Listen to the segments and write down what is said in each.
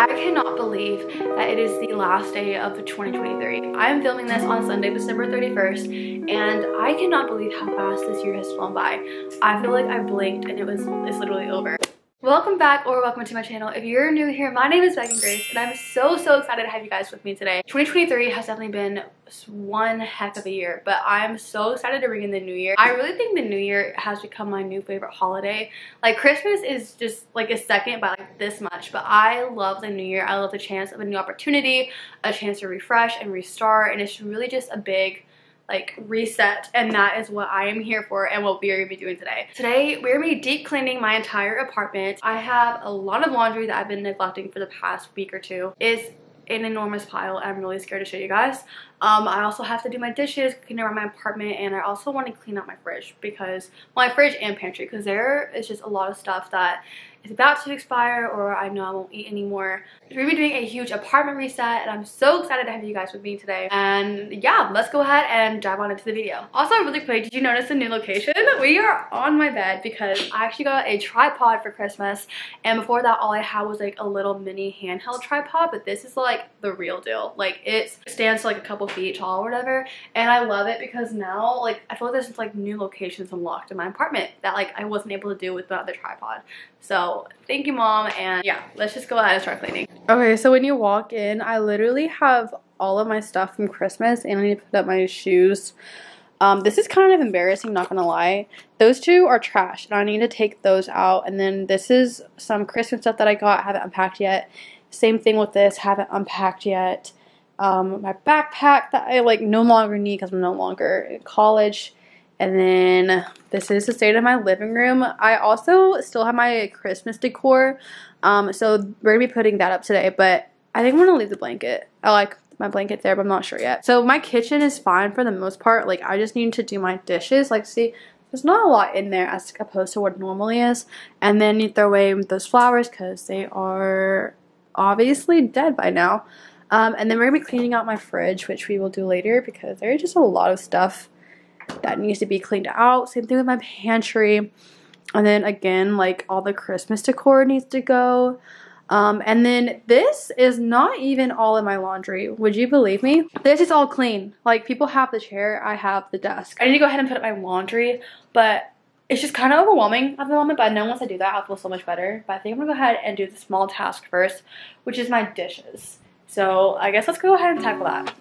I cannot believe that it is the last day of 2023. I am filming this on Sunday, December 31st, and I cannot believe how fast this year has flown by. I feel like I blinked and it was it's literally over. Welcome back or welcome to my channel. If you're new here, my name is Megan Grace and I'm so, so excited to have you guys with me today. 2023 has definitely been one heck of a year, but I'm so excited to bring in the new year. I really think the new year has become my new favorite holiday. Like Christmas is just like a second by like this much, but I love the new year. I love the chance of a new opportunity, a chance to refresh and restart, and it's really just a big like reset and that is what I am here for and what we are to be doing today. Today we're to be deep cleaning my entire apartment. I have a lot of laundry that I've been neglecting for the past week or two. It's an enormous pile. I'm really scared to show you guys. Um, I also have to do my dishes, clean around my apartment, and I also want to clean out my fridge because, my fridge and pantry because there is just a lot of stuff that is about to expire or I know I won't eat anymore. We're to be doing a huge apartment reset and I'm so excited to have you guys with me today. And yeah, let's go ahead and dive on into the video. Also really quick, did you notice the new location? We are on my bed because I actually got a tripod for Christmas and before that all I had was like a little mini handheld tripod but this is like the real deal. Like it stands like a couple feet tall or whatever and I love it because now like I feel like there's like new locations unlocked in my apartment that like I wasn't able to do with the other tripod. So thank you mom and yeah let's just go ahead and start cleaning. Okay so when you walk in I literally have all of my stuff from Christmas and I need to put up my shoes. Um, this is kind of embarrassing, not gonna lie. Those two are trash, and I need to take those out. And then this is some Christmas stuff that I got, haven't unpacked yet. Same thing with this, haven't unpacked yet. Um, my backpack that I like no longer need because I'm no longer in college. And then this is the state of my living room. I also still have my Christmas decor. Um, so we're to be putting that up today. But I think I'm to leave the blanket. I like my blanket there, but I'm not sure yet. So my kitchen is fine for the most part. Like I just need to do my dishes. Like see, there's not a lot in there as opposed to what normally is. And then you throw away those flowers because they are obviously dead by now. Um, and then we're going to be cleaning out my fridge, which we will do later because there's just a lot of stuff that needs to be cleaned out. Same thing with my pantry. And then again, like all the Christmas decor needs to go. Um, and then this is not even all in my laundry. Would you believe me? This is all clean. Like people have the chair, I have the desk. I need to go ahead and put up my laundry, but it's just kind of overwhelming at the moment. But I know once I do that, I'll feel so much better. But I think I'm gonna go ahead and do the small task first, which is my dishes. So I guess let's go ahead and tackle that.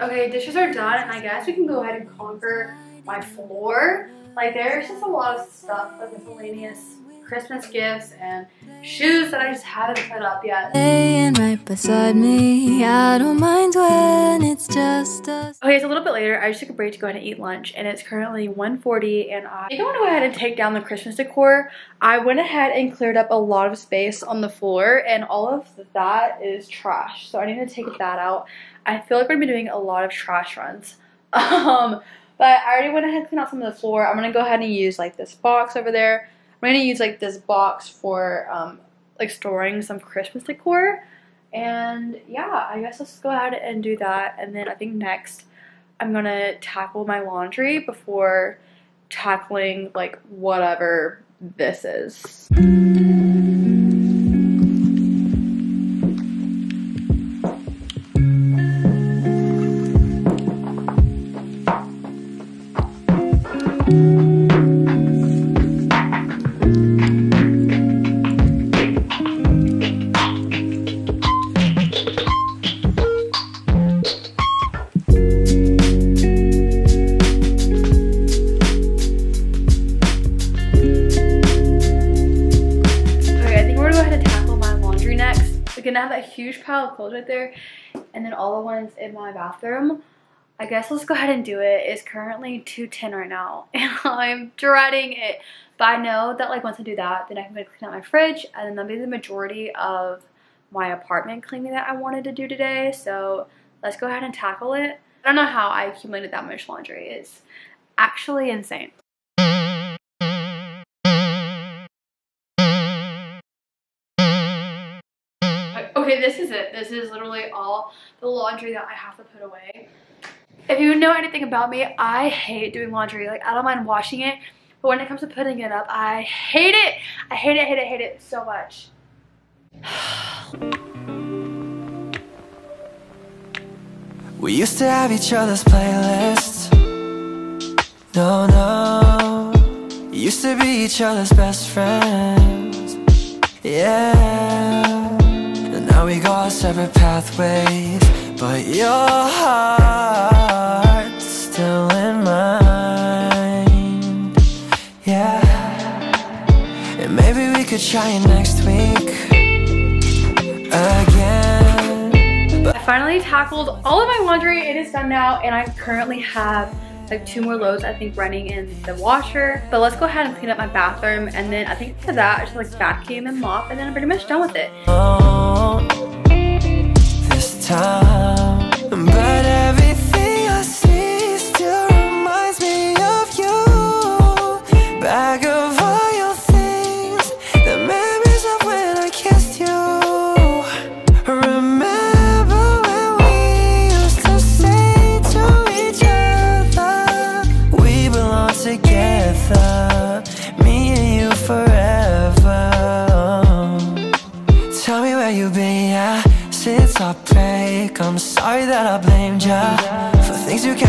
Okay, dishes are done, and I guess we can go ahead and conquer my floor. Like, there's just a lot of stuff, like miscellaneous Christmas gifts and shoes that I just haven't put up yet. Laying right beside me, I don't mind when it's just us. Okay, it's a little bit later. I just took a break to go ahead and eat lunch, and it's currently 1.40, and I think I want to go ahead and take down the Christmas decor. I went ahead and cleared up a lot of space on the floor, and all of that is trash, so I need to take that out. I feel like we're going to be doing a lot of trash runs. Um, but I already went ahead and cleaned out some of the floor. I'm going to go ahead and use like this box over there. I'm to use like this box for um, like storing some Christmas decor. And yeah, I guess let's go ahead and do that. And then I think next I'm to tackle my laundry before tackling like whatever this is. Gonna have that huge pile of clothes right there and then all the ones in my bathroom. I guess let's go ahead and do it. It's currently 2.10 right now and I'm dreading it. But I know that like once I do that, then I can clean out my fridge and then that'll be the majority of my apartment cleaning that I wanted to do today. So let's go ahead and tackle it. I don't know how I accumulated that much laundry. It's actually insane. Okay, this is it. This is literally all the laundry that I have to put away. If you know anything about me, I hate doing laundry. Like, I don't mind washing it, but when it comes to putting it up, I hate it. I hate it, hate it, hate it so much. We used to have each other's playlists No, no Used to be each other's best friends Yeah now we go our separate pathways But your heart's still in mine Yeah And maybe we could try it next week I finally tackled all of my laundry. It is done now and I currently have like two more loads I think running in the washer. But let's go ahead and clean up my bathroom and then I think for that I just like vacuum and mop and then I'm pretty much done with it. Oh, this time,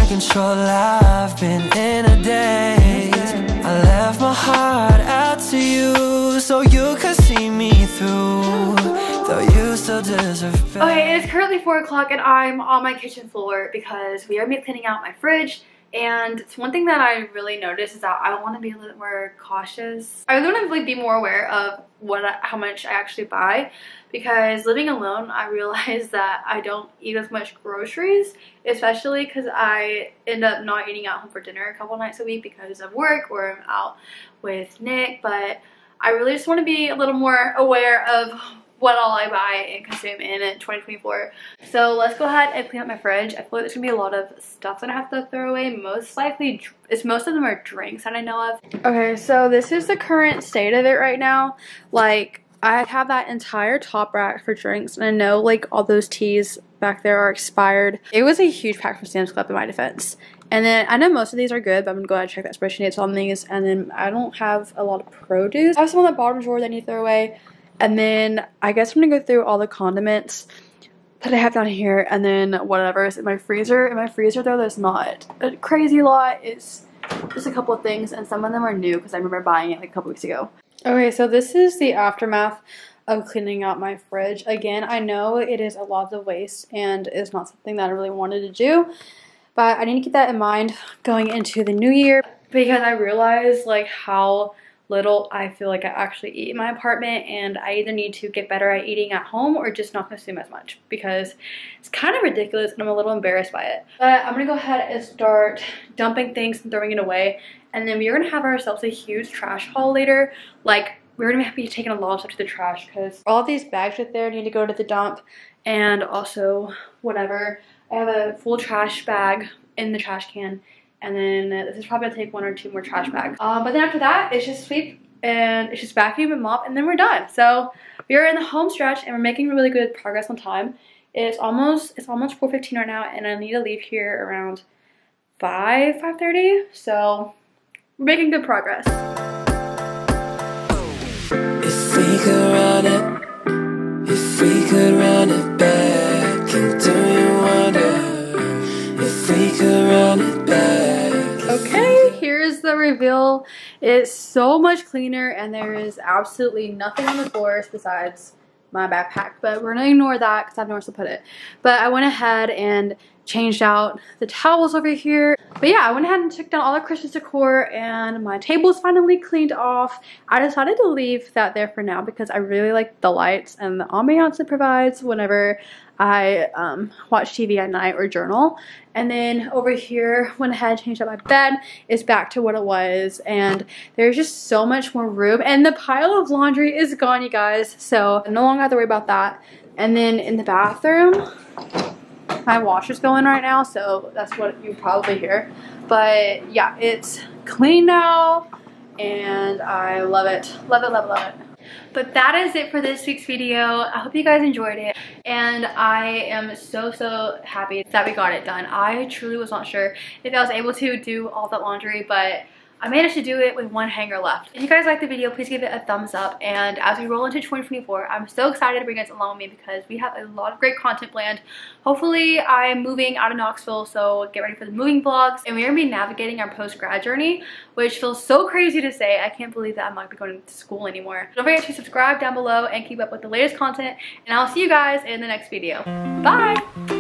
control I've been in a daze. I left my heart out to you So you could see me through. Though you still deserve better Okay, it is currently 4 o'clock and I'm on my kitchen floor because we are cleaning out my fridge. And it's one thing that I really noticed is that I want to be a little more cautious. I really want to like be more aware of what how much I actually buy because living alone I realized that I don't eat as much groceries especially because I end up not eating at home for dinner a couple nights a week because of work or I'm out with Nick but I really just want to be a little more aware of what all I buy and consume in 2024. So let's go ahead and clean up my fridge. I feel like there's gonna be a lot of stuff that I have to throw away. Most likely, it's most of them are drinks that I know of. Okay, so this is the current state of it right now. Like, I have that entire top rack for drinks, and I know like all those teas back there are expired. It was a huge pack from Sam's Club in my defense. And then I know most of these are good, but I'm gonna go ahead and check the expiration dates on these. And then I don't have a lot of produce. I have some on the bottom drawer that I need to throw away. And then I guess I'm gonna go through all the condiments that I have down here and then whatever is in my freezer. In my freezer though, there's not a crazy lot. It's just a couple of things and some of them are new because I remember buying it like a couple weeks ago. Okay, so this is the aftermath of cleaning out my fridge. Again, I know it is a lot of waste and it's not something that I really wanted to do, but I need to keep that in mind going into the new year because I realize like how little I feel like I actually eat in my apartment and I either need to get better at eating at home or just not consume as much because it's kind of ridiculous and I'm a little embarrassed by it. But I'm gonna go ahead and start dumping things and throwing it away and then we're gonna have ourselves a huge trash haul later. Like we're gonna be taking a lot of stuff to the trash because all these bags right there need to go to the dump and also whatever. I have a full trash bag in the trash can and then this is probably gonna take one or two more trash bags. Um, but then after that, it's just sweep and it's just vacuum and mop and then we're done. So we are in the home stretch and we're making really good progress on time. It's almost it's almost 4.15 right now and I need to leave here around 5, 5.30. So we're making good progress. If we could run it, if we could run it back, and do you wonder if we could run it back? Okay, here's the reveal. It's so much cleaner and there is absolutely nothing on the floors besides my backpack. But we're gonna ignore that because I have nowhere to put it. But I went ahead and changed out the towels over here. But yeah, I went ahead and took down all the Christmas decor and my table is finally cleaned off. I decided to leave that there for now because I really like the lights and the ambiance it provides whenever I um, watch TV at night or journal. And then over here, went ahead changed up my bed. It's back to what it was. And there's just so much more room. And the pile of laundry is gone, you guys. So I no longer have to worry about that. And then in the bathroom, my washer's going right now. So that's what you probably hear. But yeah, it's clean now. And I love it. Love it, love it, love it. But that is it for this week's video. I hope you guys enjoyed it. And I am so, so happy that we got it done. I truly was not sure if I was able to do all that laundry, but I managed to do it with one hanger left. If you guys liked the video, please give it a thumbs up. And as we roll into 2024, I'm so excited to bring you guys along with me because we have a lot of great content planned. Hopefully, I'm moving out of Knoxville, so get ready for the moving vlogs. And we're gonna be navigating our post-grad journey, which feels so crazy to say. I can't believe that I'm not going to school anymore. Don't forget to subscribe down below and keep up with the latest content. And I'll see you guys in the next video. Bye!